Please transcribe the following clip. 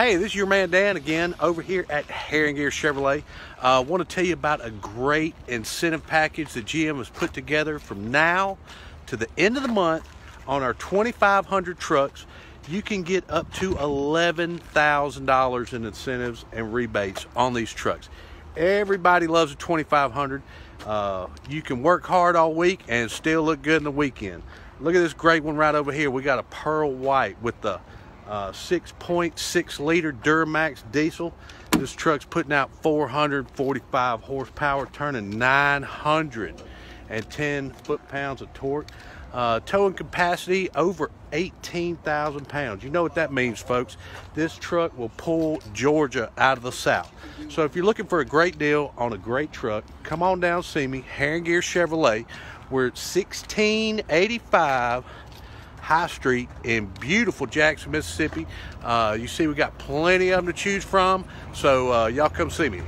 Hey, this is your man Dan again over here at Herrin-Gear Chevrolet. I uh, want to tell you about a great incentive package that GM has put together from now to the end of the month on our 2,500 trucks. You can get up to $11,000 in incentives and rebates on these trucks. Everybody loves a 2,500. Uh, you can work hard all week and still look good in the weekend. Look at this great one right over here. We got a pearl white with the 6.6 uh, liter Duramax diesel. This truck's putting out 445 horsepower, turning 910 foot-pounds of torque. Uh, towing capacity over 18,000 pounds. You know what that means, folks. This truck will pull Georgia out of the South. So if you're looking for a great deal on a great truck, come on down see me, Herrin-Gear Chevrolet. We're at 1685 High Street in beautiful Jackson, Mississippi. Uh, you see, we got plenty of them to choose from, so uh, y'all come see me.